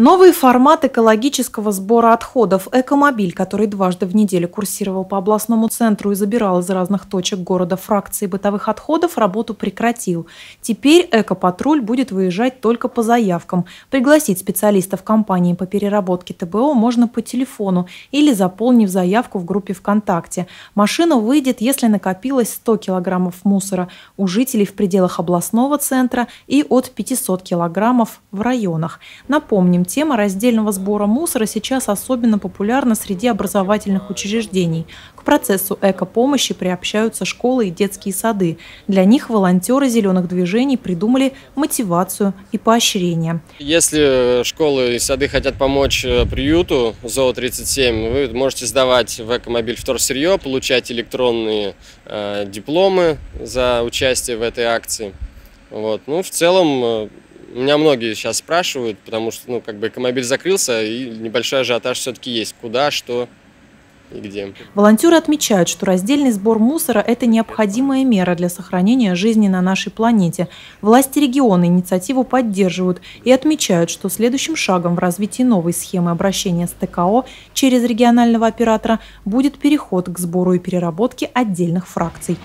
Новый формат экологического сбора отходов «Экомобиль», который дважды в неделю курсировал по областному центру и забирал из разных точек города фракции бытовых отходов, работу прекратил. Теперь «Экопатруль» будет выезжать только по заявкам. Пригласить специалистов компании по переработке ТБО можно по телефону или заполнив заявку в группе ВКонтакте. Машина выйдет, если накопилось 100 килограммов мусора у жителей в пределах областного центра и от 500 килограммов в районах. Напомним, Тема раздельного сбора мусора сейчас особенно популярна среди образовательных учреждений. К процессу эко-помощи приобщаются школы и детские сады. Для них волонтеры зеленых движений придумали мотивацию и поощрение. Если школы и сады хотят помочь э, приюту ЗОО-37, вы можете сдавать в экомобиль вторсырье, получать электронные э, дипломы за участие в этой акции. Вот. Ну, в целом, э, меня многие сейчас спрашивают, потому что, ну, как бы экомобиль закрылся, и небольшой ажиотаж все-таки есть. Куда, что и где. Волонтеры отмечают, что раздельный сбор мусора – это необходимая мера для сохранения жизни на нашей планете. Власти региона инициативу поддерживают и отмечают, что следующим шагом в развитии новой схемы обращения с ТКО через регионального оператора будет переход к сбору и переработке отдельных фракций.